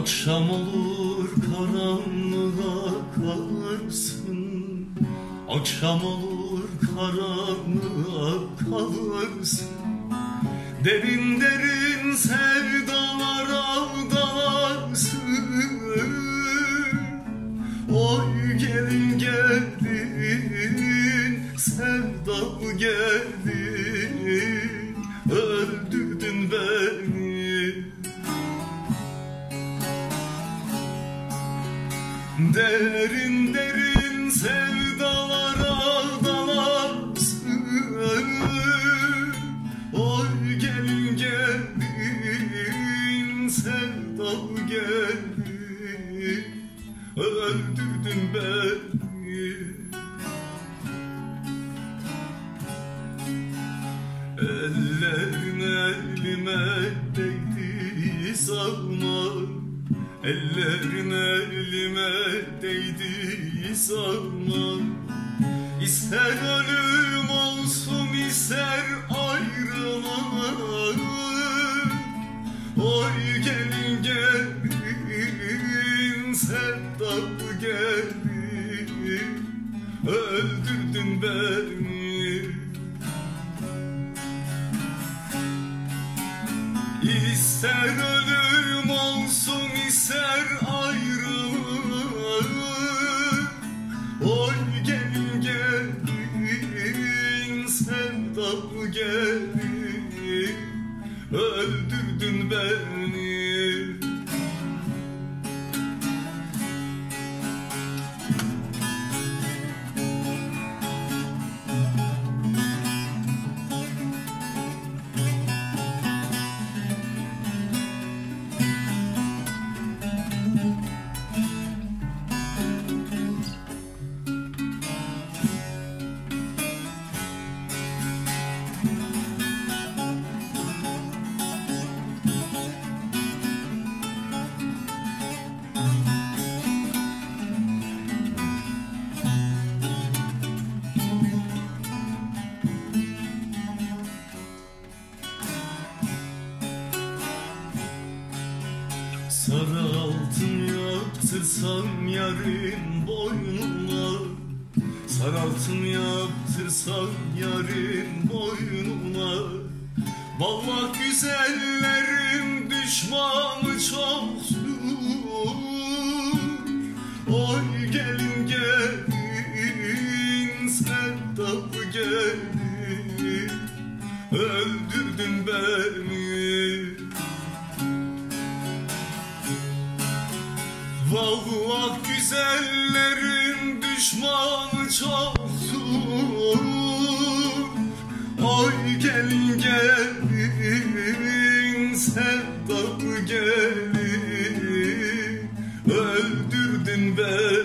Akşam olur karanlığa kalarsın. Akşam olur karanlığa kalarsın. Derin derin sevdalara dalarsın Oy gelin geldin sevdalı geldin Derin derin sevdalara dalarsın Oy gelin gelin sevdalı gelin. Öldürdün beni. Ellerin elime değdi salma Ellerin elime değdi salma İster ölüm olsun ister ayrılık Oy gelin gelin sevdalı gelin. Öldürdün beni. İster ölüm sevdalı gelin Sarı altın yaptırsam yarın boynuna Sarı altın yaptırsam yarın boynuna Vallahi güzellerin düşmanı çoktur. Oy gelin gelin sevdalı gelin. Öldürdün beni Ah ah güzellerin düşmanı çoktur. Ay gelin gelin sevdalı gelin. Öldürdün beni.